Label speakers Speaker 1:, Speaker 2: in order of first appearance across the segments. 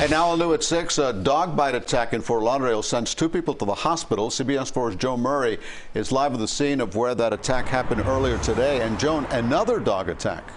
Speaker 1: And now, new at 6, a dog bite attack in Fort Lauderdale sends two people to the hospital. CBS 4's Joan Murray is live at the scene of where that attack happened earlier today. And Joan, another dog attack.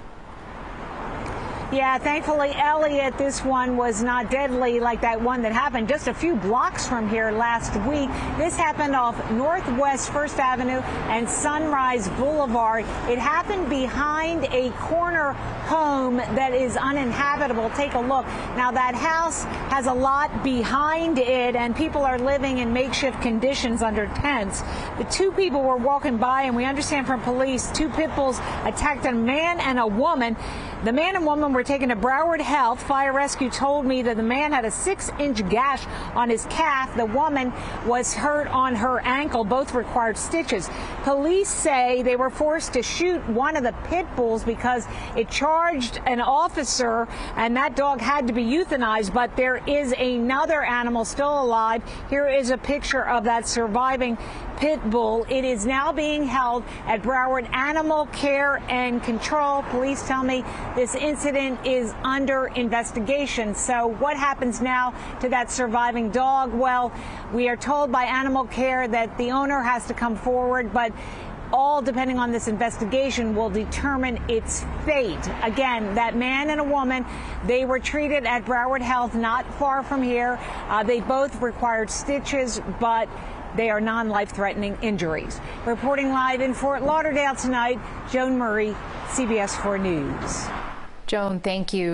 Speaker 2: Yeah, thankfully, Elliot, this one was not deadly like that one that happened just a few blocks from here last week. This happened off Northwest First Avenue and Sunrise Boulevard. It happened behind a corner home that is uninhabitable. Take a look. Now, that house has a lot behind it, and people are living in makeshift conditions under tents. The two people were walking by, and we understand from police two pit bulls attacked a man and a woman. The man and woman were were taken to Broward Health. Fire rescue told me that the man had a six inch gash on his calf. The woman was hurt on her ankle. Both required stitches. Police say they were forced to shoot one of the pit bulls because it charged an officer and that dog had to be euthanized. But there is another animal still alive. Here is a picture of that surviving pit bull. It is now being held at Broward Animal Care and Control. Police tell me this incident is under investigation. So what happens now to that surviving dog? Well, we are told by animal care that the owner has to come forward, but all depending on this investigation will determine its fate. Again, that man and a woman, they were treated at Broward Health not far from here. Uh, they both required stitches, but they are non life threatening injuries. Reporting live in Fort Lauderdale tonight, Joan Murray, CBS 4 News.
Speaker 3: Joan, thank you.